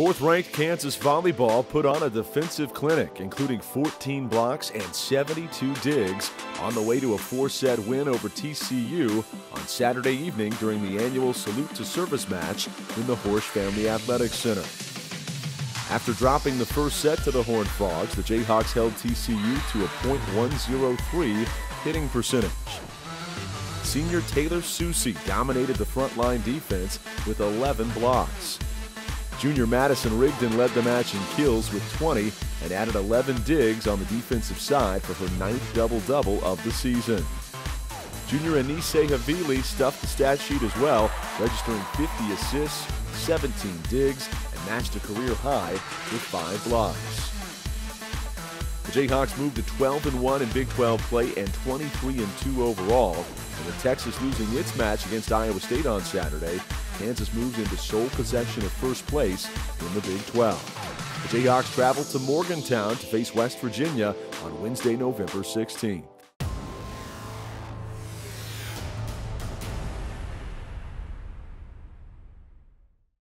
Fourth ranked Kansas volleyball put on a defensive clinic, including 14 blocks and 72 digs, on the way to a four set win over TCU on Saturday evening during the annual Salute to Service match in the Horejs Family Athletic Center. After dropping the first set to the Horned Frogs, the Jayhawks held TCU to a .103 hitting percentage. Senior Tayler Soucie dominated the frontline defense with 11 blocks. Junior Madison Rigdon led the match in kills with 20 and added 11 digs on the defensive side for her ninth double-double of the season. Junior Ainise Havili stuffed the stat sheet as well, registering 50 assists, 17 digs, and matched a career high with five blocks. The Jayhawks moved to 12 and 1 in Big 12 play and 23 and 2 overall. And with Texas losing its match against Iowa State on Saturday, Kansas moves into sole possession of first place in the Big 12. The Jayhawks travel to Morgantown to face West Virginia on Wednesday, November 16th.